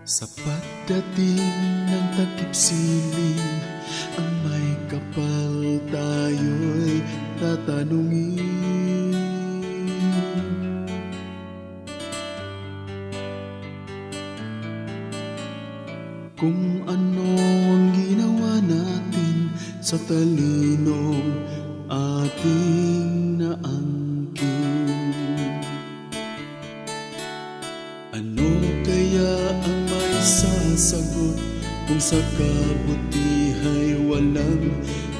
Sa pagdating ng takip siling Ang may kapal tayo'y tatanungin. Kung ano ang ginawa natin sa talinong ating naangkin? Ano kaya sasagot kung sa kabutihay walang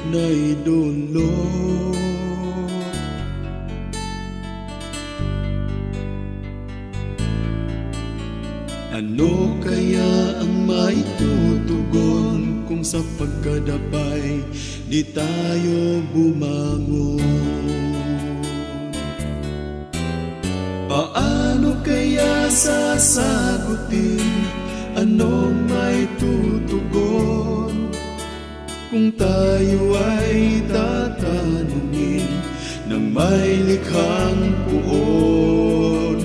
naidulot? Ano kaya ang maitutugon kung sa pagkadapay di tayo bumangon? Paano kaya sasagutin anong may tutugon kung tayo ay tatanungin ng may likhang puon?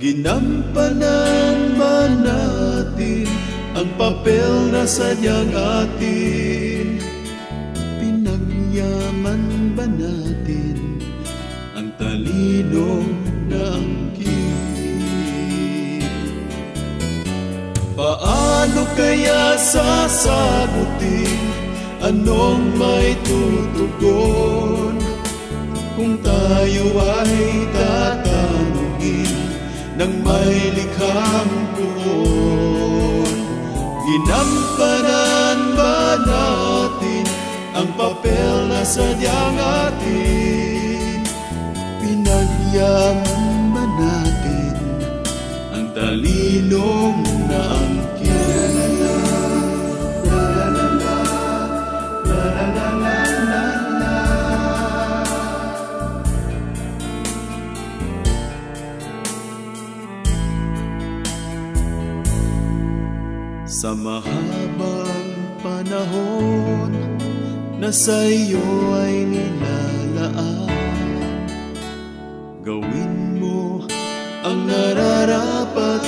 Ginampanan ba natin ang papel na sadyang atin? Pinagyaman ba natin ang talinong Paano kaya sasagutin anong may tutugon kung tayo ay tatanungin? ng may likhang puon. Ginampanan ba natin ang papel na sadyang atin? Pinagyaman ba natin ang talinong Sa mahabang panahon na sa iyo ay nilalaan Gawin mo ang nararapat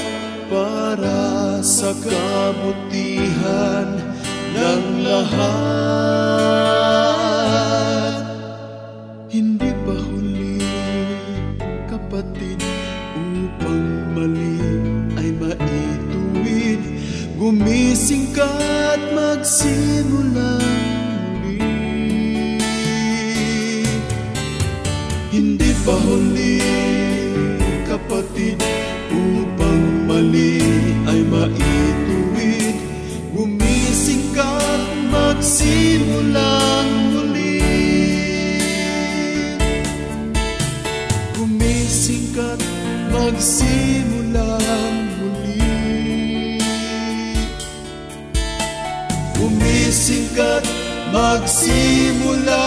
para sa kabutihan ng lahat Gumising ka at magsimula muli. Hindi pa huli, kapatid, upang mali ay maituwid. Gumising ka at magsimula muli. Gumising ka at magsimula muli Sumisikat magsimulang